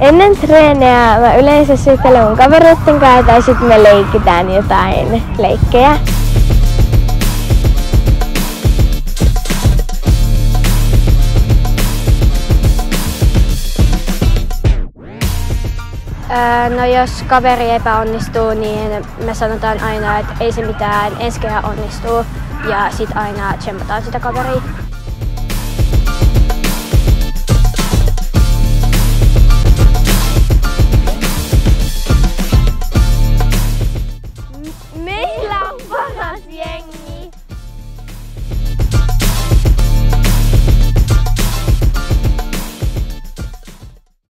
Ennen treenejä mä yleensä sykkelen mun kavereitten kanssa tai sitten me leikitään jotain leikkejä. No jos kaveri epäonnistuu, niin me sanotaan aina, että ei se mitään, ensi onnistuu ja sitten aina tsemppataan sitä kaveria.